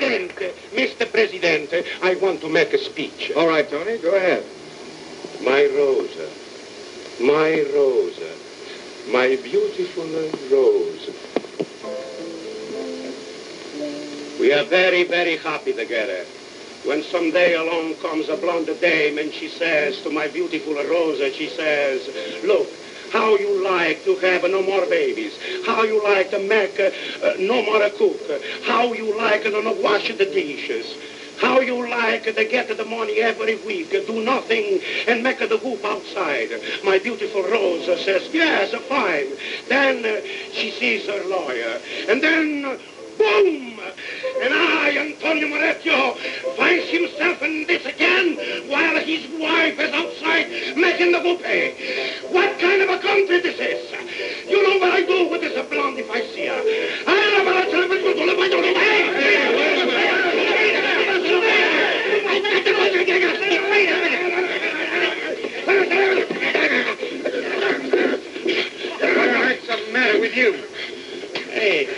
Mr. President, I want to make a speech. All right, Tony, go ahead. My Rosa, my Rosa, my beautiful Rose. We are very, very happy together. When someday along comes a blonde dame and she says to my beautiful Rosa, she says, look, how you like to have no more babies, how you like to make uh, no more cook, how you like to not wash the dishes, how you like to get the money every week, do nothing, and make the whoop outside. My beautiful Rosa says, yes, fine. Then uh, she sees her lawyer, and then, boom! And I, Antonio Morecchio, finds himself in this again while his wife country this is? You know what I do with this blonde if I see her. What's the matter with you? Hey,